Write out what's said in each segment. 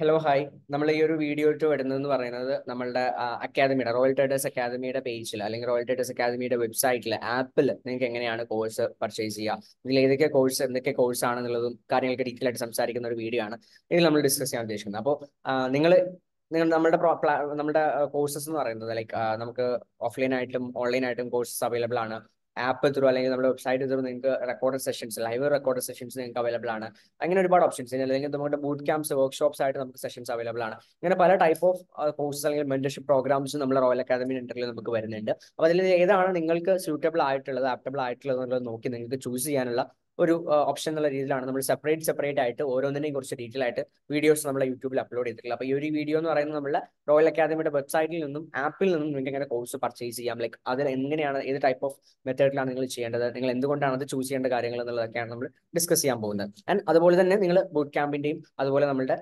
Hello hi നമ്മൾ ഈ ഒരു വീഡിയോ ഇട്ട് വരുന്നതെന്ന് പറയുന്നത് നമ്മളുടെ അക്കാദമിയുടെ റോയൽ ട്രേഡേഴ്സ് അക്കാദമിയുടെ പേജിൽ അല്ലെങ്കിൽ റോയൽ ട്രേഡേഴ്സ് അക്കാദമിയുടെ വെബ്സൈറ്റിൽ ആപ്പിൽ നിങ്ങൾക്ക് എങ്ങനെയാണ് കോഴ്സ് പർച്ചേസ് ചെയ്യുക? ഇതിൽ ഏതൊക്കെ കോഴ്സ് എന്തൊക്കെ കോഴ്സ് ആണെന്നുള്ളതും കാര്യങ്ങളൊക്കെ ഡീറ്റെയിൽ ആയിട്ട് സംസാരിക്കുന്ന ഒരു വീഡിയോ ആണ് ഇതിൽ നമ്മൾ ഡിസ്കസ് ചെയ്യാൻ ഉദ്ദേശിക്കുന്നത്. അപ്പോൾ നിങ്ങൾ നിങ്ങൾ നമ്മുടെ നമ്മുടെ കോഴ്സസ് എന്ന് പറയുന്നത് ലൈക്ക് നമുക്ക് ഓഫ്ലൈൻ ആയിട്ടും ഓൺലൈൻ ആയിട്ടും കോഴ്സസ് അവൈലബിൾ ആണ്. ആപ്പ് ത്രൂ അല്ലെങ്കിൽ നമ്മുടെ വെബ്സൈറ്റ് ത്രൂ നിങ്ങൾക്ക് record sessions live record sessions നിങ്ങൾക്ക് അവൈലബിൾ ആണ്. അങ്ങനെ ഒരുപാട് ഓപ്ഷൻസ് അല്ലെങ്കിൽ നമ്മുടെ ബൂട്ട് ക്യാമ്പ്സ് വർക്ക്ഷോപ്സ് ആയിട്ട് നമുക്ക് സെഷൻസ് അവൈലബിൾ ആണ്. ഇങ്ങനെ പല ടൈപ്പ് ഓഫ് കോഴ്സസ് അല്ലെങ്കിൽ മെന്റർഷിപ്പ് പ്രോഗ്രാംസ് നമ്മുടെ റോയൽ അക്കാദമി ഇന്റർവ്യൂ നമുക്ക് വരുന്നുണ്ട്. അപ്പോൾ അതിൽ ഏതാണ് നിങ്ങൾക്ക് സ്യൂട്ടബിൾ ആയിട്ടുള്ളത് ആപ്റ്റബിൾ ആയിട്ടുള്ളത് എന്നുള്ളത് നോക്കി നിങ്ങൾക്ക് ചൂസ് ചെയ്യാനുള്ള ഒരു ഓപ്ഷൻ എന്നുള്ള രീതിയിലാണ്. നമ്മൾ സെപ്പറേറ്റ് സെപ്പറേറ്റ് ആയിട്ട് ഓരോന്നിനെയും കുറിച്ച് ഡീറ്റെയിൽ ആയിട്ട് വീഡിയോസ് നമ്മൾ യൂട്യൂബിൽ അപ്ലോഡ് ചെയ്തിട്ടുള്ളത്. അപ്പോൾ ഈ ഒരു വീഡിയോ എന്ന് പറയുന്നത് നമ്മുടെ റോയൽ അക്കാദമിയുടെ വെബ്സൈറ്റിൽ നിന്നും ആപ്പിൽ നിന്നും നിങ്ങൾക്ക് എങ്ങനെ കോഴ്സ് പർച്ചേസ് ചെയ്യാം? ലൈക്ക് അതിൽ എങ്ങനെയാണ് ഏത് ടൈപ്പ് ഓഫ് മെത്തേഡിലാണ് നിങ്ങൾ ചെയ്യേണ്ടത്? നിങ്ങൾ എന്തുകൊണ്ടാണ് അത് ചൂസ് ചെയ്യേണ്ട കാര്യങ്ങൾ എന്നുള്ളതൊക്കെയാണ് നമ്മൾ ഡിസ്കസ് ചെയ്യാൻ പോകുന്നത്. ആൻഡ് അതുപോലെ തന്നെ നിങ്ങൾ ബൂട്ട് ക്യാമ്പിന്റെയും അതുപോലെ നമ്മുടെ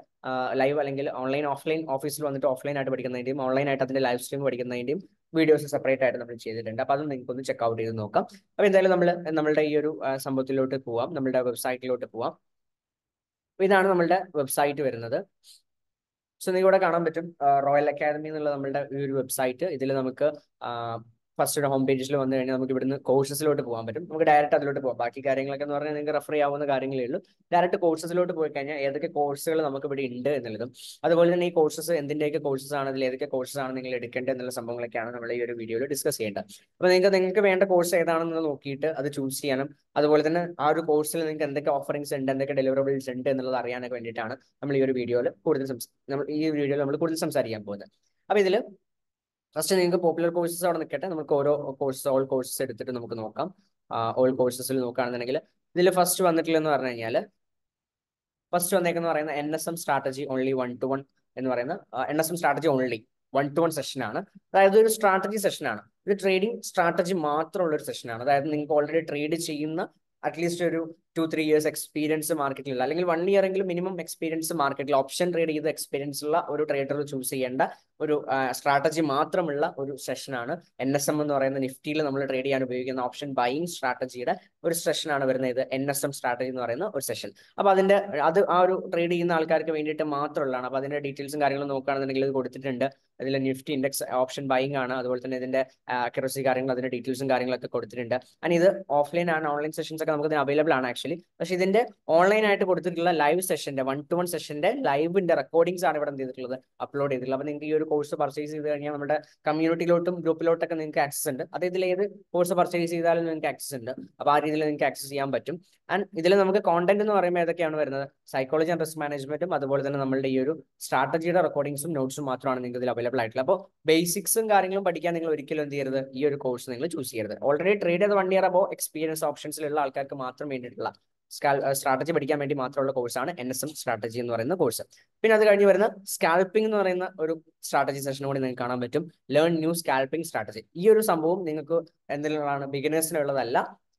ലൈവ് അല്ലെങ്കിൽ ഓൺലൈൻ ഓഫ്ലൈൻ ഓഫീസിൽ വന്നിട്ട് ഓഫ്ലൈൻ ആയിട്ട് പഠിക്കുന്നതിന്റെയും ഓൺലൈൻ ആയിട്ട് അതിന്റെ ലൈവ് സ്ട്രീം പഠിക്കുന്നതിന്റെയും വീഡിയോസ് സെപ്പറേറ്റ് ആയിട്ട് നമ്മൾ ചെയ്തിട്ടുണ്ട്. അപ്പോൾ അത് നിങ്ങൾക്ക് ഒന്ന് ചെക്ക് ഔട്ട് ചെയ്ത് നോക്കാം. അപ്പോൾ എന്തായാലും നമ്മൾ നമ്മളുടെ ഈ ഒരു സംഭവത്തിലോട്ട് പോവാം. നമ്മളുടെ വെബ്സൈറ്റിലോട്ട് പോവാം. ഇതാണ് നമ്മളുടെ വെബ്സൈറ്റ് വരുന്നത്. സോ നിങ്ങൾ ഇവിടെ കാണാൻ പറ്റും റോയൽ അക്കാദമി എന്നുള്ള നമ്മളുടെ ഈ ഒരു വെബ്സൈറ്റ് ഇതിൽ നമുക്ക് ഫസ്റ്റ് ഹോം പേജിൽ വന്നു കഴിഞ്ഞാൽ നമുക്ക് ഇവിടുന്ന് കോഴ്സസിലോട്ട് പോകാൻ പറ്റും. നമുക്ക് ഡയറക്റ്റ് അതിലോട്ട് പോകാം. ബാക്കി കാര്യങ്ങളൊക്കെ എന്ന് പറഞ്ഞാൽ നിങ്ങൾക്ക് റെഫർ ചെയ്യാവുന്ന കാര്യങ്ങളേ ഉള്ളൂ. ഡയറക്റ്റ് കോഴ്സസിലോട്ട് പോയി കഴിഞ്ഞാൽ ഏതൊക്കെ കോഴ്സുകൾ നമുക്ക് ഇവിടെ ഉണ്ട് എന്നുള്ളതും അതുപോലെ തന്നെ ഈ കോഴ്സസ് എന്തിന്റെയൊക്കെ കോഴ്സസ് ആണ് അതിൽ ഏതൊക്കെ കോഴ്സസ് ആണ് നിങ്ങൾ എടുക്കേണ്ടത് എന്നുള്ള സംഭവങ്ങളൊക്കെയാണ് നമ്മൾ ഈ ഒരു വീഡിയോയിൽ ഡിസ്കസ് ചെയ്യേണ്ടത്. അപ്പോൾ നിങ്ങൾക്ക് നിങ്ങൾക്ക് വേണ്ട കോഴ്സ് ഏതാണെന്ന് നോക്കിയിട്ട് അത് ചൂസ് ചെയ്യാനും അതുപോലെ തന്നെ ആ ഒരു കോഴ്സിൽ നിങ്ങൾക്ക് എന്തൊക്കെ ഓഫറിങ്സ് ഉണ്ട് എന്തൊക്കെ ഡെലിവറബിൾസ് ഉണ്ട് എന്നുള്ളത് അറിയാനൊക്കെ വേണ്ടിയിട്ടാണ് നമ്മൾ ഈ ഒരു വീഡിയോയിൽ കൂടുതൽ നമ്മൾ ഈ വീഡിയോയിൽ നമ്മൾ കൂടുതൽ സംസാരിക്കാൻ പോകുന്നത്. അപ്പോൾ ഇതിൽ ഫസ്റ്റ് നിങ്ങൾക്ക് പോപ്പുലർ കോഴ്സസ് അവിടെ നിൽക്കട്ടെ. നമുക്ക് ഓരോ കോഴ്സസ് ഓൾ കോഴ്സസ് എടുത്തിട്ട് നമുക്ക് നോക്കാം. ഓൾ കോഴ്സസിൽ നോക്കുകയാണെന്നുണ്ടെങ്കിൽ ഇതിൽ ഫസ്റ്റ് വന്നിട്ടില്ലെന്ന് പറഞ്ഞു കഴിഞ്ഞാൽ ഫസ്റ്റ് വന്നേക്കെന്ന് പറയുന്ന N S M strategy only one to one എന്ന് പറയുന്ന N S M strategy only one to one session ആണ്. അതായത് ഒരു സ്ട്രാറ്റജി ആണ്. ഇത് ട്രേഡിംഗ് സ്ട്രാറ്റജി മാത്രമുള്ള ഒരു സെഷൻ ആണ്. അതായത് നിങ്ങൾക്ക് ഓൾറെഡി ട്രേഡ് ചെയ്യുന്ന അറ്റ്ലീസ്റ്റ് ഒരു ടു ത്രീ ഇയേഴ്സ് എക്സ്പീരിയൻസ് മാർക്കറ്റിലുള്ള അല്ലെങ്കിൽ വൺ ഇയർ എങ്കിലും മിനിമം എക്സ്പീരിയൻസ് മാർക്കറ്റിൽ ഓപ്ഷൻ ട്രേഡ് ചെയ്ത എക്സ്പീരിയൻസ് ഉള്ള ഒരു ട്രേഡർ ചൂസ് ചെയ്യേണ്ട ഒരു സ്ട്രാറ്റജി മാത്രമുള്ള ഒരു സെഷനാണ് എൻ എസ് എം എന്ന് പറയുന്ന നിഫ്റ്റിയിൽ നമ്മൾ ട്രേഡ് ചെയ്യാൻ ഉപയോഗിക്കുന്ന ഓപ്ഷൻ ബൈയിങ് സ്ട്രാറ്റജിയുടെ ഒരു സെഷനാണ് വരുന്നത് ഇത് എൻ എസ് എം സ്ട്രാറ്റജി എന്ന് പറയുന്ന ഒരു സെഷൻ അപ്പോൾ അതിന്റെ അത് ആ ഒരു ട്രേഡ് ചെയ്യുന്ന ആൾക്കാർക്ക് വേണ്ടിയിട്ട് മാത്രമുള്ളതാണ്. അപ്പോൾ അതിന്റെ ഡീറ്റെയിൽസും കാര്യങ്ങളും നോക്കുകയാണെന്നുണ്ടെങ്കിൽ ഇത് കൊടുത്തിട്ടുണ്ട്. അതിൽ നിഫ്റ്റി ഇൻഡെക്സ് ഓപ്ഷൻ ബൈയിങ് ആണ്. അതുപോലെ തന്നെ ഇതിന്റെ അക്യുറസി കാര്യങ്ങൾ അതിന്റെ ഡീറ്റെയിൽസും കാര്യങ്ങളൊക്കെ കൊടുത്തിട്ടുണ്ട്. ആൻഡ് ഇത് ഓഫ്ലൈൻ ആണ്. ഓൺലൈൻ സെഷൻസ് ഒക്കെ നമുക്ക് അവൈലബിൾ ആണ് ആക്ച്വലി actually. പക്ഷെ ഇതിന്റെ ഓൺലൈൻ ആയിട്ട് കൊടുത്തിട്ടുള്ള ലൈവ് സെഷന്റെ വൺ ടു വൺ സെഷന്റെ ലൈവിന്റെ റെക്കോർഡിംഗ്സ് ആണ് ഇവിടെ ചെയ്തിട്ടുള്ളത് അപ്ലോഡ് ചെയ്തിട്ടുള്ളത്. അപ്പൊ നിങ്ങൾക്ക് ഈ ഒരു കോഴ്സ് പർച്ചേസ് ചെയ്ത് കഴിഞ്ഞാൽ നമ്മുടെ കമ്മ്യൂണിറ്റിയിലോട്ടും ഗ്രൂപ്പിലോട്ടൊക്കെ നിങ്ങൾക്ക് ആക്സസ് ഉണ്ട്. അത് ഇതിൽ ഏത് കോഴ്സ് പർച്ചേസ് ചെയ്താലും നിങ്ങൾക്ക് ആക്സസ് ഉണ്ട്. അപ്പോൾ ആ രീതിയിൽ നിങ്ങൾക്ക് ആക്സസ് ചെയ്യാൻ പറ്റും. ആൻഡ് ഇതിൽ നമുക്ക് കോണ്ടന്റ് എന്ന് പറയുമ്പോൾ ഏതൊക്കെയാണ് വരുന്നത്? സൈക്കോളജി ആൻഡ് റിസ്ക് മാനേജ്മെന്റും അതുപോലെ തന്നെ നമ്മളുടെ ഈ ഒരു സ്ട്രാറ്റജിയുടെ റെക്കോർഡിംഗ്സും നോട്ട്സും മാത്രമാണ് നിങ്ങൾക്ക് ഇതിൽ അവൈലബിൾ ആയിട്ടുള്ളത്. അപ്പോൾ ബേസിക്സും കാര്യങ്ങളും പഠിക്കാൻ നിങ്ങൾ ഒരിക്കലും എന്ത് ചെയ്യരുത്? ഈ ഒരു കോഴ്സ് നിങ്ങൾ ചൂസ് ചെയ്യരുത്. ഓൾറെഡി ട്രേഡ് ചെയ്ത് വൺ ഇയർ അബോ എക്സ്പീരിയൻസ് ഓപ്ഷൻസിലുള്ള ആൾക്കാർക്ക് മാത്രം വേണ്ടിയിട്ടുള്ള സ്ട്രാറ്റജി പഠിക്കാൻ വേണ്ടി മാത്രമുള്ള കോഴ്സാണ് എൻ എസ് എം സ്ട്രാറ്റജി എന്ന് പറയുന്ന കോഴ്സ് പിന്നെ അത് കഴിഞ്ഞ് വരുന്ന സ്കാൽപ്പിംഗ് എന്ന് പറയുന്ന ഒരു സ്ട്രാറ്റജി സെഷൻ കൂടി നിങ്ങൾക്ക് കാണാൻ പറ്റും. ലേൺ ന്യൂ സ്കാൽപ്പിംഗ് സ്ട്രാറ്റജി ഈ ഒരു സംഭവം നിങ്ങൾക്ക് എന്തെങ്കിലുമാണ് ബിഗിനേഴ്സിനുള്ളതല്ല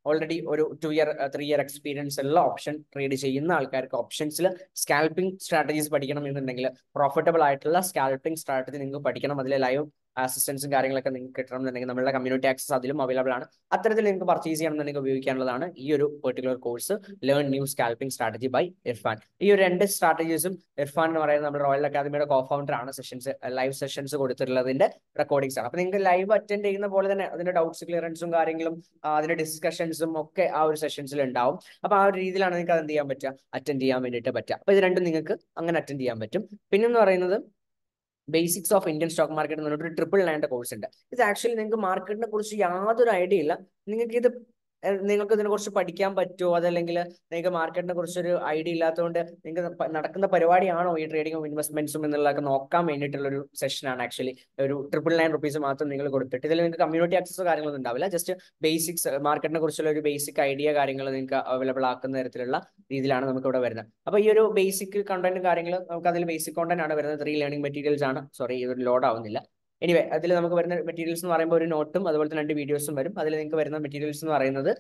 ഓൾറെഡി ഒരു two year three year experience ഉള്ള ഓപ്ഷൻ ട്രേഡ് ചെയ്യുന്ന ആൾക്കാർക്ക് ഓപ്ഷൻസിൽ സ്കാൽപ്പിംഗ് സ്ട്രാറ്റജീസ് പഠിക്കണം എന്നുണ്ടെങ്കിൽ പ്രോഫിറ്റബിൾ ആയിട്ടുള്ള സ്കാൽപ്പിംഗ് സ്ട്രാറ്റജി നിങ്ങൾക്ക് പഠിക്കണം. അതിലെ ലൈവ് അസിസ്റ്റൻസും കാര്യങ്ങളൊക്കെ നിങ്ങൾക്ക് കിട്ടണം എന്നുണ്ടെങ്കിൽ നമ്മുടെ കമ്മ്യൂണിറ്റി ആക്സസ് അതിലും അവൈലബിൾ ആണ്. അത്തരത്തിൽ നിങ്ങൾക്ക് പർച്ചേസ് ചെയ്യണമെന്നുണ്ടെങ്കിൽ ഉപയോഗിക്കാനുള്ളതാണ് ഈ ഒരു particular course learn new scalping strategy by Irfan ഈ ഒരു രണ്ട് സ്ട്രാറ്റജീസും ഇർഫാൻ എന്ന് പറയുന്നത് നമ്മുടെ റോയൽ അക്കാദമിയുടെ കോ ഫൗണ്ടർ ആണ്. സെഷൻസ് ലൈവ് സെഷൻസ് കൊടുത്തിട്ടുള്ളതിന്റെ റെക്കോർഡിംഗ്സ് ആണ്. അപ്പൊ നിങ്ങൾക്ക് ലൈവ് അറ്റൻഡ് ചെയ്യുന്ന പോലെ തന്നെ അതിന്റെ ഡൗട്ട്സ് ക്ലിയറൻസും കാര്യങ്ങളും അതിന്റെ ഡിസ്കഷൻസും ഒക്കെ ആ ഒരു സെഷൻസിൽ ഉണ്ടാവും. അപ്പൊ ആ ഒരു രീതിയിലാണ് നിങ്ങൾക്ക് അത് എന്ത് ചെയ്യാൻ പറ്റുക? അറ്റൻഡ് ചെയ്യാൻ വേണ്ടിയിട്ട് പറ്റുക. അപ്പൊ ഇത് രണ്ടും നിങ്ങൾക്ക് അങ്ങനെ അറ്റൻഡ് ചെയ്യാൻ പറ്റും. പിന്നെന്ന് പറയുന്നത് basics of Indian stock market എന്ന് പറഞ്ഞിട്ട് ഒരു ട്രിപ്പിൾ നയന്റെ കോഴ്സ് ഉണ്ട്. ഇത് ആക്ച്വലി നിങ്ങൾക്ക് മാർക്കറ്റിനെ കുറിച്ച് യാതൊരു ഐഡിയ ഇല്ല. നിങ്ങൾക്ക് ഇത് നിങ്ങൾക്ക് ഇതിനെ കുറിച്ച് പഠിക്കാൻ പറ്റുമോ അതല്ലെങ്കിൽ നിങ്ങൾക്ക് മാർക്കറ്റിനെ കുറിച്ച് ഒരു ഐഡിയ ഇല്ലാത്തതുകൊണ്ട് നിങ്ങൾക്ക് നടക്കുന്ന പരിപാടിയാണോ ഈ ട്രേഡിംഗും ഇൻവെസ്റ്റ്മെന്റ്സും എന്നുള്ളതൊക്കെ നോക്കാൻ വേണ്ടിയിട്ടുള്ള ഒരു സെഷനാണ് ആക്ച്വലി ഒരു ട്രിപ്പിൾ നയൻ റുപ്പീസ് മാത്രം നിങ്ങൾ കൊടുത്തിട്ട്. ഇതിൽ നിങ്ങൾക്ക് കമ്മ്യൂണിറ്റി ആക്സസ് കാര്യങ്ങളൊന്നും ഉണ്ടാവില്ല. ജസ്റ്റ് ബേസിക്സ് മാർക്കറ്റിനെ കുറിച്ചുള്ള ഒരു ബേസിക് ഐഡിയ കാര്യങ്ങൾ നിങ്ങൾക്ക് അവൈലബിൾ ആക്കുന്ന തരത്തിലുള്ള രീതിയിലാണ് നമുക്ക് ഇവിടെ വരുന്നത്. അപ്പോൾ ഈ ഒരു ബേസിക് കണ്ടന്റ് കാര്യങ്ങൾ നമുക്ക് അതിൽ ബേസിക് കോണ്ടന്റ് ആണ് വരുന്നത്. ത്രീ ലേണിംഗ് മെറ്റീരിയൽസ് ആണ്. സോറി ഇതൊരു ലോഡ് ആവുന്നില്ല. എനിവേ അതിൽ നമുക്ക് വരുന്ന മെറ്റീരിയൽസ് എന്ന് പറയുമ്പോൾ ഒരു നോട്ടും അതുപോലെ തന്നെ രണ്ട് വീഡിയോസും വരും. അതിൽ നിങ്ങൾക്ക് വരുന്ന മെറ്റീരിയൽസ് എന്ന് പറയുന്നത്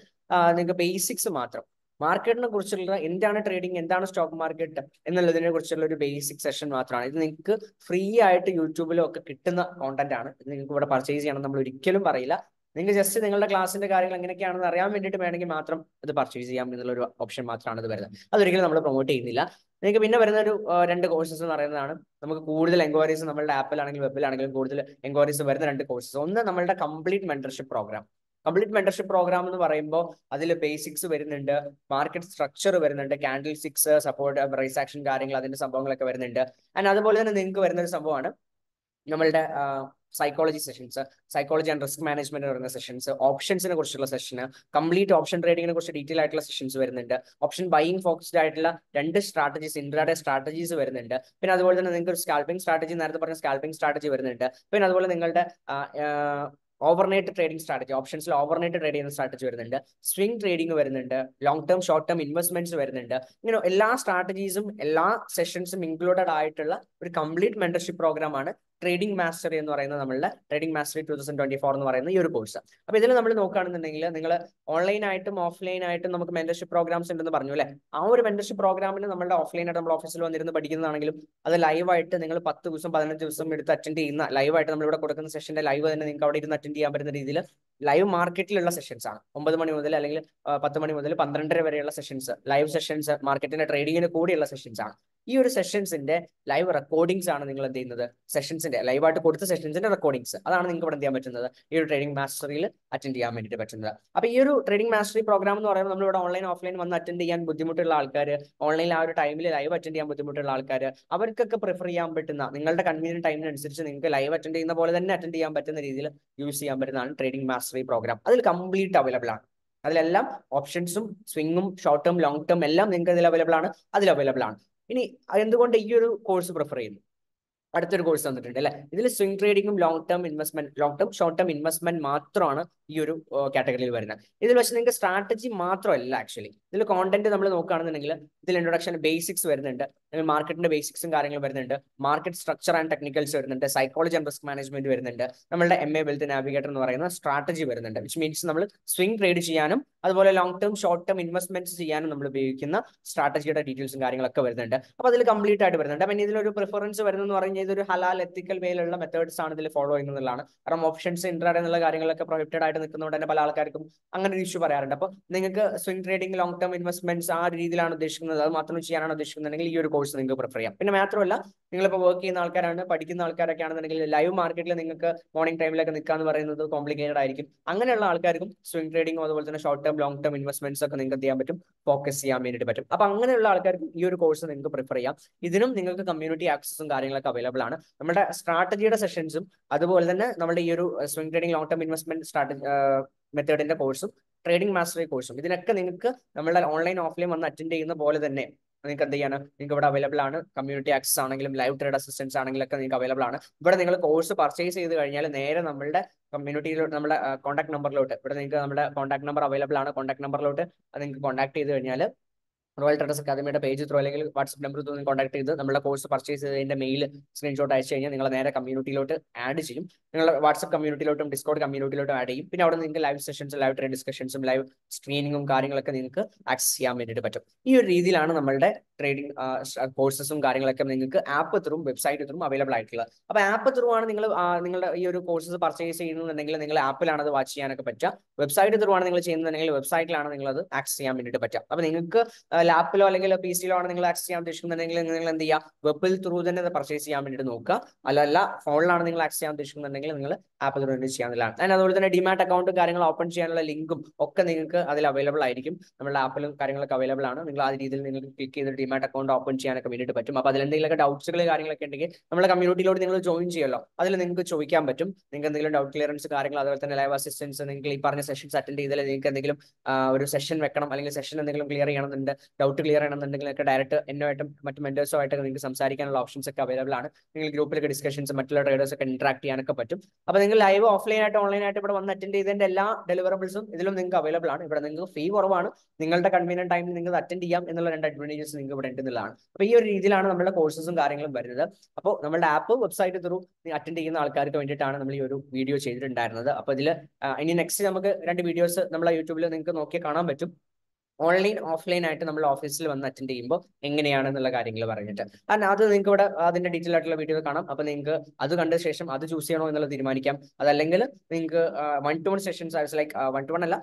നിങ്ങൾക്ക് ബേസിക്സ് മാത്രം. മാർക്കറ്റിനെ കുറിച്ചുള്ള എന്താണ് ട്രേഡിംഗ് എന്താണ് സ്റ്റോക്ക് മാർക്കറ്റ് എന്നുള്ളതിനെ കുറിച്ചുള്ള ഒരു ബേസിക് സെഷൻ മാത്രമാണ്. ഇത് നിങ്ങൾക്ക് ഫ്രീ ആയിട്ട് യൂട്യൂബിലും ഒക്കെ കിട്ടുന്ന കോണ്ടന്റ് ആണ്. നിങ്ങൾക്ക് ഇവിടെ പർച്ചേസ് ചെയ്യണം നമ്മൾ ഒരിക്കലും പറയില്ല. നിങ്ങൾക്ക് ജസ്റ്റ് നിങ്ങളുടെ ക്ലാസ്സിന്റെ കാര്യങ്ങൾ എങ്ങനെയൊക്കെയാണെന്ന് അറിയാൻ വേണ്ടിയിട്ട് വേണമെങ്കിൽ മാത്രം ഇത് പർച്ചേസ് ചെയ്യാം എന്നുള്ള ഒരു ഓപ്ഷൻ മാത്രമാണ് ഇത് വരുന്നത്. അതൊരിക്കലും നമ്മൾ പ്രൊമോട്ട് ചെയ്യുന്നില്ല. നിങ്ങൾക്ക് പിന്നെ വരുന്ന ഒരു രണ്ട് കോഴ്സസ് എന്ന് പറയുന്നതാണ്. നമുക്ക് കൂടുതൽ എൻക്വയറീസ് നമ്മളുടെ ആപ്പിലാണെങ്കിലും വെബിലാണെങ്കിലും കൂടുതൽ എൻക്വയറീസ് വരുന്ന രണ്ട് കോഴ്സസ് ഒന്ന് നമ്മളുടെ complete mentorship program complete mentorship program എന്ന് പറയുമ്പോൾ അതിൽ ബേസിക്സ് വരുന്നുണ്ട്. മാർക്കറ്റ് സ്ട്രക്ചർ വരുന്നുണ്ട്. Candlesticks support price action കാര്യങ്ങൾ അതിന്റെ സംഭവങ്ങളൊക്കെ വരുന്നുണ്ട്. ആൻഡ് അതുപോലെ തന്നെ നിങ്ങൾക്ക് വരുന്ന ഒരു സംഭവമാണ് നമ്മളുടെ psychology sessions psychology and risk management വരുന്ന സെഷൻസ് ഓപ്ഷൻസിനെ കുറിച്ചുള്ള സെഷന് കംപ്ലീറ്റ് ഓപ്ഷൻ ട്രേഡിങ്ങിനെ കുറിച്ച് ഡീറ്റെയിൽ ആയിട്ടുള്ള സെഷൻസ് വരുന്നുണ്ട്. ഓപ്ഷൻ ബൈയിങ് ഫോക്കസ്ഡ് ആയിട്ടുള്ള രണ്ട് സ്ട്രാറ്റജീസ് ഇൻട്രാഡേ സ്ട്രാറ്റജീസ് വരുന്നുണ്ട്. പിന്നെ അതുപോലെ തന്നെ നിങ്ങൾക്ക് ഒരു സ്കാൽപ്പിംഗ് സ്ട്രാറ്റജി നേരത്തെ പറഞ്ഞ സ്കാൽപ്പിംഗ് സ്ട്രാറ്റജി വരുന്നുണ്ട്. പിന്നെ അതുപോലെ നിങ്ങളുടെ ഓവർനൈറ്റ് ട്രേഡിംഗ് സ്ട്രാറ്റജി ഓപ്ഷൻസിൽ ഓവർനൈറ്റ് ട്രേഡ് ചെയ്യുന്ന സ്ട്രാറ്റജി വരുന്നുണ്ട്. സ്വിംഗ് ട്രേഡിംഗ് വരുന്നുണ്ട്. Long term short term investments വരുന്നുണ്ട്. ഇങ്ങനെ എല്ലാ സ്ട്രാറ്റജീസും എല്ലാ സെഷൻസും ഇൻക്ലൂഡഡ് ആയിട്ടുള്ള ഒരു കംപ്ലീറ്റ് മെന്റർഷിപ്പ് പ്രോഗ്രാം ആണ് ട്രേഡിംഗ് മാസ്റ്ററി എന്ന് പറയുന്ന നമ്മളുടെ trading mastery two thousand twenty four എന്ന് പറയുന്ന ഈ ഒരു കോഴ്സ് അപ്പൊ ഇതിൽ നമ്മൾ നോക്കുകയാണെന്നുണ്ടെങ്കിൽ നിങ്ങൾ ഓൺലൈൻ ആയിട്ടും ഓഫ്ലൈൻ ആയിട്ടും നമുക്ക് മെന്റർഷിപ്പ് പ്രോഗ്രാംസ് ഉണ്ടെന്ന് പറഞ്ഞു അല്ലെ? ആ ഒരു മെന്റർഷിപ്പ് പ്രോഗ്രാമിന് നമ്മുടെ ഓഫ്ലൈൻ ആയിട്ട് നമ്മൾ ഓഫീസിൽ വന്നിരുന്ന് പഠിക്കുന്നതാണെങ്കിലും അത് ലൈവായിട്ട് നിങ്ങൾ പത്ത് ദിവസം പതിനഞ്ച് ദിവസം എടുത്ത് അറ്റൻഡ് ചെയ്യുന്ന ലൈവായിട്ട് നമ്മൾ ഇവിടെ കൊടുക്കുന്ന സെഷന്റെ ലൈവ് തന്നെ നിങ്ങൾക്ക് അവിടെ ഇരുന്ന് അറ്റൻഡ് ചെയ്യാൻ പറ്റുന്ന രീതിയിൽ ലൈവ് മാർക്കറ്റിലുള്ള സെഷൻസ് ആണ്. ഒമ്പത് മണി മുതൽ അല്ലെങ്കിൽ പത്ത് മണി മുതൽ പന്ത്രണ്ടര വരെയുള്ള സെഷൻസ് ലൈവ് സെഷൻസ് മാർക്കറ്റിന്റെ ട്രേഡിങ്ങിന് കൂടിയുള്ള സെഷൻസ് ആണ്. ഈ ഒരു സെഷൻസിന്റെ ലൈവ് റെക്കോർഡിങ്സ് ആണ് നിങ്ങൾ എന്ത് ചെയ്യുന്നത്? സെഷൻസിന്റെ ലൈവായിട്ട് കൊടുത്ത സെഷൻസിന്റെ റെക്കോർഡിങ്സ് അതാണ് നിങ്ങൾക്ക് ഇവിടെ ചെയ്യാൻ പറ്റുന്നത്? ഈ ഒരു ട്രേഡിംഗ് മാസ്റ്ററിയിൽ അറ്റൻഡ് ചെയ്യാൻ വേണ്ടിയിട്ട് പറ്റുന്നത്. അപ്പൊ ഈ ഒരു ട്രേഡിംഗ് മാസ്റ്ററി പ്രോഗ്രാം എന്ന് പറയുമ്പോൾ നമ്മൾ ഇവിടെ ഓൺലൈൻ ഓഫ്ലൈൻ വന്ന് അറ്റൻഡ് ചെയ്യാൻ ബുദ്ധിമുട്ടുള്ള ആൾക്കാർ ഓൺലൈനിൽ ആ ഒരു ടൈമിൽ ലൈവ് അറ്റൻഡ് ചെയ്യാൻ ബുദ്ധിമുട്ടുള്ള ആൾക്കാർ അവർക്കൊക്കെ പ്രിഫർ ചെയ്യാൻ പറ്റുന്ന നിങ്ങളുടെ കൺവീനിയൻ ടൈമിനനുസരിച്ച് നിങ്ങൾക്ക് ലൈവ് അറ്റൻഡ് ചെയ്യുന്ന പോലെ തന്നെ അറ്റൻഡ് ചെയ്യാൻ പറ്റുന്ന രീതിയിൽ യൂസ് ചെയ്യാൻ പറ്റുന്നതാണ് ട്രേഡിംഗ് മാസ്റ്ററി പ്രോഗ്രാം അതിൽ കംപ്ലീറ്റ് അവൈലബിൾ ആണ്. അതിലെല്ലാം ഓപ്ഷൻസും സ്വിങ്ങും ഷോർട്ട് ടേം ലോങ് ടേം എല്ലാം നിങ്ങൾക്ക് അതിൽ അവൈലബിൾ ആണ്. അതിൽ അവൈലബിൾ ആണ്. ഇനി എന്തുകൊണ്ട് ഈ ഒരു കോഴ്സ് പ്രിഫർ ചെയ്യുന്നു? അടുത്തൊരു കോഴ്സ് തന്നിട്ടുണ്ട് അല്ലെ? ഇതിൽ swing ട്രേഡിങ്ങും long term investment long term short term investment മാത്രമാണ് ഈ ഒരു കാറ്റഗറിയിൽ വരുന്നത് ഇതിൽ പക്ഷേ നിങ്ങൾക്ക് സ്ട്രാറ്റജി മാത്രമല്ല ആക്ച്വലി. ഇതിൽ കോണ്ടന്റ് നമ്മൾ നോക്കുകയാണെന്നുണ്ടെങ്കിൽ ഇതിൽ ഇൻട്രൊഡക്ഷൻ ബേസിക്സ് വരുന്നുണ്ട്. മാർക്കറ്റിന്റെ ബേസിക്സും കാര്യങ്ങളും വരുന്നുണ്ട്. മാർക്കറ്റ് സ്ട്രക്ചർ ആൻഡ് ടെക്നിക്കൽസ് വരുന്നുണ്ട്. സൈക്കോളജി ആൻഡ് റിസ്ക് മാനേജ്മെന്റ് വരുന്നുണ്ട്. നമ്മളുടെ എം എ വെൽത്ത് നാവിഗേറ്റർ എന്ന് പറയുന്ന സ്ട്രാറ്റജി വരുന്നുണ്ട് വിച്ച് മീൻസ് നമ്മൾ സ്വിംഗ് ട്രേഡ് ചെയ്യാനും അതുപോലെ long term short term investments ചെയ്യാനും നമ്മൾ ഉപയോഗിക്കുന്ന സ്ട്രാറ്റജിയുടെ ഡീറ്റെയിൽസും കാര്യങ്ങളൊക്കെ വരുന്നുണ്ട്. അപ്പോൾ അതിൽ കംപ്ലീറ്റ് ആയിട്ട് വരുന്നുണ്ട്. അപ്പം ഇതിലൊരു പ്രിഫറൻസ് വരുന്നതെന്ന് പറഞ്ഞാൽ ഇതൊരു ഹലാൽ എത്തിക്കൽ വേയിലുള്ള മെത്തേഡ്സ് ആണ് ഇതിൽ ഫോളോ ചെയ്യുന്നതാണ് കാരണം ഓപ്ഷൻസ് ഇൻട്രാഡ് എന്നുള്ള കാര്യങ്ങളൊക്കെ പ്രൊഹിബിറ്റഡ് ആയിട്ട് നിൽക്കുന്നതുകൊണ്ട് തന്നെ പല ആൾക്കാർക്കും അങ്ങനെ ഒരു ഇഷ്യൂ പറയാറുണ്ട്. അപ്പോൾ നിങ്ങൾക്ക് swing trading long term investments ആ രീതിയിലാണ് ഉദ്ദേശിക്കുന്നത്. അത് മാത്രം ചെയ്യാനാണ് ഉദ്ദേശിക്കുന്നുണ്ടെങ്കിൽ ഈ ഒരു കോഴ്സ് നിങ്ങൾക്ക് പ്രിഫർ ചെയ്യാം. പിന്നെ മാത്രമല്ല നിങ്ങളിപ്പോൾ വർക്ക് ചെയ്യുന്ന ആൾക്കാരാണ് പഠിക്കുന്ന ആൾക്കാരൊക്കെ ആണെന്നുണ്ടെങ്കിൽ ലൈവ് മാർക്കറ്റിൽ നിങ്ങൾക്ക് മോർണിംഗ് ടൈമിലൊക്കെ നിൽക്കുക എന്ന് പറയുന്നത് കോംപ്ലിക്കേറ്റഡ് ആയിരിക്കും. അങ്ങനെയുള്ള ആൾക്കാർക്കും സ്വിംഗ് ട്രേഡിംഗും അതുപോലെ തന്നെ short term long term investments ഒക്കെ നിങ്ങൾക്ക് ചെയ്യാൻ പറ്റും? ഫോക്കസ് ചെയ്യാൻ വേണ്ടിയിട്ട് പറ്റും. അപ്പൊ അങ്ങനെയുള്ള ആൾക്കാർക്ക് ഈ ഒരു കോഴ്സ് നിങ്ങൾക്ക് പ്രിഫർ ചെയ്യാം. ഇതിനും നിങ്ങൾക്ക് കമ്മ്യൂണിറ്റി ആക്സസും കാര്യങ്ങളൊക്കെ അവൈലബിൾ ആണ്. നമ്മുടെ സ്ട്രാറ്റജിയുടെ സെഷൻസും അതുപോലെ തന്നെ നമ്മുടെ ഈ ഒരു swing trading long term investment strategy മെത്തേഡിന്റെ കോഴ്സും ട്രേഡിംഗ് മാസ്റ്ററി കോഴ്സും. ഇതിനൊക്കെ നിങ്ങൾക്ക് നമ്മുടെ ഓൺലൈൻ ഓഫ്ലൈൻ വന്ന് അറ്റൻഡ് ചെയ്യുന്ന പോലെ തന്നെ നിങ്ങൾക്ക് എന്ത് ചെയ്യാണ് നിങ്ങൾക്ക് ഇവിടെ അവൈലബിൾ ആണ്. കമ്മ്യൂണിറ്റി ആക്സസ് ആണെങ്കിലും ലൈവ് ട്രേഡ് അസിസ്റ്റൻസ് ആണെങ്കിലും ഒക്കെ നിങ്ങൾക്ക് അവൈലബിൾ ആണ്. ഇവിടെ നിങ്ങൾ കോഴ്സ് പർച്ചേസ് ചെയ്ത് കഴിഞ്ഞാൽ നേരെ നമ്മുടെ കമ്മ്യൂണിറ്റിയിലോട്ട് നമ്മുടെ കോൺടാക്ട് നമ്പറിലോട്ട് ഇവിടെ നിങ്ങൾക്ക് നമ്മുടെ കോൺടാക്ട് നമ്പർ അവൈലബിൾ ആണ്. കോൺടാക്ട് നമ്പറിലോട്ട് നിങ്ങൾക്ക് കോൺടാക്ട് ചെയ്ത് കഴിഞ്ഞാൽ റോയൽ ട്രേഡേഴ്സ് അക്കാദമിയുടെ പേജ് ത്രൂ അല്ലെങ്കിൽ വാട്സ്ആപ്പ് നമ്പർ ത്രൂ കോൺടാക്ട് ചെയ്ത് നമ്മുടെ കോഴ്സ് പർച്ചേസ് ചെയ്തതിന്റെ മെയിൽ സ്ക്രീൻഷോട്ട് അയച്ചു കഴിഞ്ഞാൽ നിങ്ങളെ നേരെ കമ്മ്യൂണിറ്റിയിലോട്ട് ആഡ് ചെയ്യും. നിങ്ങൾ വാട്സ്ആപ്പ് കമ്മ്യൂണിറ്റിയിലോട്ടും ഡിസ്കോഡ് കമ്മ്യൂണിറ്റിയിലോട്ടും ആഡ് ചെയ്യും. പിന്നെ അവിടെ നിങ്ങൾക്ക് ലൈവ് സെഷൻസ് ലൈവ് ട്രേഡ് ഡിസ്കഷൻസും ലൈവ് സ്ക്രീനിങ്ങും കാര്യങ്ങളൊക്കെ നിങ്ങൾക്ക് ആക്സസ് ചെയ്യാൻ വേണ്ടിയിട്ട് പറ്റും. ഈ ഒരു രീതിയിലാണ് നമ്മളുടെ ട്രേഡിംഗ് കോഴ്സസും കാര്യങ്ങളൊക്കെ നിങ്ങൾക്ക് app through website through available ആയിട്ടുള്ളത്. അപ്പോൾ ആപ്പ് ത്രൂ ആണ് നിങ്ങൾ നിങ്ങളുടെ ഈ ഒരു കോഴ്സസ് പർച്ചേസ് ചെയ്യുന്നുണ്ടെങ്കിൽ നിങ്ങൾ ആപ്പിലാണ് അത് വാച്ച് ചെയ്യാനൊക്കെ പറ്റുക. വെബ്സൈറ്റ് ത്രൂ ആണ് നിങ്ങൾ ചെയ്യുന്നുണ്ടെങ്കിൽ വെബ്സൈറ്റിലാണ് നിങ്ങൾ അത് ആക്സസ് ചെയ്യാൻ വേണ്ടിയിട്ട് പറ്റുക. അപ്പോൾ നിങ്ങൾക്ക് ലാപ്പിലോ അല്ലെങ്കിൽ പി സിയിലോ ആണ് നിങ്ങൾ ആക്സസ് ചെയ്യാൻ ഉദ്ദേശിക്കുന്നുണ്ടെങ്കിൽ നിങ്ങൾ എന്ത് ചെയ്യുക വെബിൽ ത്രൂ തന്നെ അത് പർച്ചേസ് ചെയ്യാൻ വേണ്ടിയിട്ട് നോക്കുക. അല്ലല്ല ഫോണിലാണ് നിങ്ങൾ ആക്സസ് ചെയ്യാൻ ഉദ്ദേശിക്കുന്നുണ്ടെങ്കിൽ നിങ്ങൾ ആപ്പ് ത്രൂ തന്നെ ചെയ്യാവുന്നതാണ്. അതുപോലെ തന്നെ ഡിമാറ്റ് അക്കൗണ്ട് കാര്യങ്ങൾ ഓപ്പൺ ചെയ്യാനുള്ള ലിങ്കും ഒക്കെ നിങ്ങൾക്ക് അതിൽ അവൈലബിൾ ആയിരിക്കും. നമ്മുടെ ആപ്പിലും കാര്യങ്ങളൊക്കെ അവൈലബിൾ ആണ്. നിങ്ങൾ ആ രീതിയിൽ നിങ്ങൾക്ക് ക്ലിക്ക് ചെയ്ത് ഡിമാറ്റ് അക്കൗണ്ട് ഓപ്പൺ ചെയ്യാനൊക്കെ വേണ്ടിയിട്ട് പറ്റും. അപ്പോൾ അതിൽ ഡൗട്ട്സുകൾ കാര്യങ്ങളൊക്കെ ഉണ്ടെങ്കിൽ നമ്മുടെ കമ്മ്യൂണിറ്റിയിലോട് നിങ്ങൾ ജോയിൻ ചെയ്യുമല്ലോ. അതിൽ നിങ്ങൾക്ക് ചോദിക്കാൻ പറ്റും. നിങ്ങൾക്ക് എന്തെങ്കിലും ഡൗട്ട് ക്ലിയറൻസ് കാര്യങ്ങൾ അതുപോലെ തന്നെ ലൈവ് അസിസ്റ്റൻസ് നിങ്ങൾക്ക് ഈ പറഞ്ഞ സെഷൻസ് അറ്റൻഡ് ചെയ്താൽ നിങ്ങൾക്ക് എന്തെങ്കിലും ഒരു സെഷൻ വെക്കണം. അല്ലെങ്കിൽ സെഷൻ എന്തെങ്കിലും ക്ലിയർ ചെയ്യണമെന്നുണ്ട്. ഡൗട്ട് ക്ലിയർ ആണെന്നുണ്ടെങ്കിൽ നിങ്ങൾക്ക് ഡയറക്റ്റ് എന്നുമായിട്ടും മറ്റു മെന്റേഴ്സോ നിങ്ങൾക്ക് സംസാരിക്കാനുള്ള ഓപ്ഷൻസ് ഒക്കെ അവൈലബിൾ ആണ്. നിങ്ങൾ ഗ്രൂപ്പിലൊക്കെ ഡിസ്കഷൻസ് മറ്റുള്ള ട്രേഡേഴ്സ് ഒക്കെ ഇന്ററാക്ട് ചെയ്യാനൊക്കെ പറ്റും. അപ്പോൾ നിങ്ങൾ ലൈവ് ഓഫ്ലൈൻ ആയിട്ട് ഓൺലൈൻ ആയിട്ട് ഇവിടെ വന്ന് അറ്റൻഡ് ചെയ്തതിന്റെ എല്ലാ ഡെലിവറബിൾസും ഇതിലും നിങ്ങൾക്ക് അവൈലബിൾ ആണ്. ഇവിടെ നിങ്ങൾക്ക് ഫീ കുറവാണ്. നിങ്ങളുടെ കൺവീനിയൻ ടൈമിൽ നിങ്ങൾ അറ്റൻഡ് ചെയ്യാം എന്നുള്ള രണ്ട് അഡ്വാന്റേജസ് നിങ്ങൾക്ക് ഇവിടെ ഉണ്ടെന്നുള്ളതാണ് അപ്പോൾ ഈ ഒരു രീതിയിലാണ് നമ്മുടെ കോഴ്സസും കാര്യങ്ങളും വരുന്നത്. അപ്പോൾ നമ്മുടെ ആപ്പ് വെബ്സൈറ്റ് ത്രൂ അറ്റൻഡ് ചെയ്യുന്ന ആൾക്കാർക്ക് വേണ്ടിയിട്ടാണ് നമ്മൾ ഈ ഒരു വീഡിയോ ചെയ്തിട്ടുണ്ടായിരുന്നത്. അപ്പോൾ ഇതിൽ ഇനി നെക്സ്റ്റ് നമുക്ക് രണ്ട് വീഡിയോസ് നമ്മളെ യൂട്യൂബിൽ നിങ്ങൾക്ക് നോക്കിയാൽ കാണാൻ പറ്റും. ഓൺലൈൻ ഓഫ്ലൈൻ ആയിട്ട് നമ്മൾ ഓഫീസിൽ വന്ന് അറ്റൻഡ് ചെയ്യുമ്പോൾ എങ്ങനെയാണെന്നുള്ള കാര്യങ്ങൾ പറഞ്ഞിട്ട്. കാരണം അത് നിങ്ങൾക്ക് ഇവിടെ അതിന്റെ ഡീറ്റെയിൽ ആയിട്ടുള്ള വീഡിയോ കാണാം. അപ്പൊ നിങ്ങൾക്ക് അത് കണ്ട ശേഷം അത് ചൂസ് ചെയ്യണോ എന്നുള്ളത് തീരുമാനിക്കാം. അതല്ലെങ്കിൽ നിങ്ങൾക്ക് one to one sessions like one to one അല്ല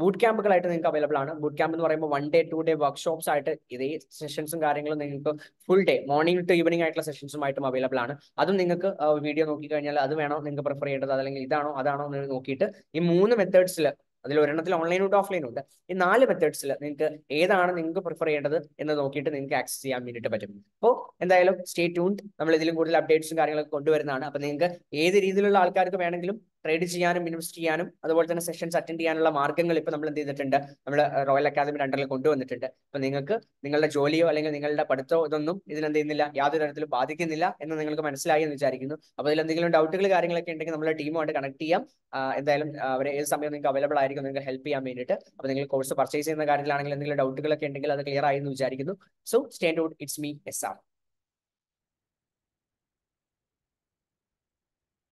ബൂട്ട് ക്യാമ്പുകളായിട്ട് നിങ്ങൾക്ക് അവൈലബിൾ ആണ്. ബൂട്ട് ക്യാമ്പ് എന്ന് പറയുമ്പോൾ one day two day workshops ആയിട്ട് ഇതേ സെഷൻസും കാര്യങ്ങളും നിങ്ങൾക്ക് full day morning to evening ആയിട്ടുള്ള സെഷൻസുമായിട്ടും അവൈലബിൾ ആണ്. അതും നിങ്ങൾക്ക് വീഡിയോ നോക്കി കഴിഞ്ഞാൽ അത് വേണോ നിങ്ങൾക്ക് പ്രിഫർ ചെയ്യേണ്ടത് അല്ലെങ്കിൽ ഇതാണോ അതാണോ എന്ന് നോക്കിയിട്ട് ഈ മൂന്ന് മെത്തേഡ്സിൽ അതിൽ ഒരെണ്ണത്തിൽ ഓൺലൈൻ ഉണ്ട് ഓഫ്ലൈൻ ഉണ്ട്. ഈ നാല് മെത്തേഡ്സിൽ നിങ്ങൾക്ക് ഏതാണ് നിങ്ങൾക്ക് പ്രിഫർ ചെയ്യേണ്ടത് എന്ന് നോക്കിയിട്ട് നിങ്ങൾക്ക് ആക്സസ് ചെയ്യാൻ വേണ്ടിയിട്ട് പറ്റും. അപ്പോൾ എന്തായാലും സ്റ്റേ ട്യൂൺഡ് നമ്മൾ ഇതിലും കൂടുതൽ അപ്ഡേറ്റ്സും കാര്യങ്ങളൊക്കെ കൊണ്ടുവരുന്നതാണ്. അപ്പോൾ നിങ്ങൾക്ക് ഏത് രീതിയിലുള്ള ആൾക്കാർക്ക് വേണമെങ്കിലും ട്രേഡ് ചെയ്യാനും ഇൻവെസ്റ്റ് ചെയ്യാനും അതുപോലെ തന്നെ സെഷൻസ് അറ്റൻഡ് ചെയ്യാനുള്ള മാർഗങ്ങൾ ഇപ്പോൾ നമ്മൾ എന്ത് ചെയ്തിട്ടുണ്ട്? നമ്മൾ റോയൽ അക്കാദമിയുടെ അണ്ടറിൽ കൊണ്ടുവന്നിട്ടുണ്ട്. അപ്പോൾ നിങ്ങൾക്ക് നിങ്ങളുടെ ജോലിയോ അല്ലെങ്കിൽ നിങ്ങളുടെ പഠിത്തമോ ഇതൊന്നും ഇതിലെന്ത് ചെയ്യുന്നില്ല യാതൊരു തരത്തിലും ബാധിക്കുന്നില്ല എന്ന് നിങ്ങൾക്ക് മനസ്സിലായി എന്ന് വിചാരിക്കുന്നു. അപ്പോൾ ഇതിൽ എന്തെങ്കിലും ഡൗട്ടുകൾ കാര്യങ്ങളൊക്കെ ഉണ്ടെങ്കിൽ നമ്മുടെ ടീമുമായിട്ട് കണക്ട് ചെയ്യാം. എന്തായാലും അവർ ഏത് സമയം നിങ്ങൾക്ക് അവൈലബിൾ ആയിരിക്കും നിങ്ങൾക്ക് ഹെൽപ്പ് ചെയ്യാൻ വേണ്ടിയിട്ട്. അപ്പോൾ നിങ്ങൾ കോഴ്സ് പർച്ചേസ് ചെയ്യുന്ന കാര്യത്തിലാണെങ്കിൽ എന്തെങ്കിലും ഡൗട്ടുകളൊക്കെ ഉണ്ടെങ്കിൽ അത് ക്ലിയർ ആയി എന്ന് വിചാരിക്കുന്നു. So stay it's me S R